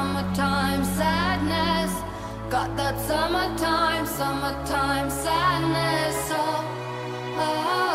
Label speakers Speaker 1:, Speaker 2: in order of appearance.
Speaker 1: summertime sadness. Got that summertime, summertime sadness. oh. oh. oh.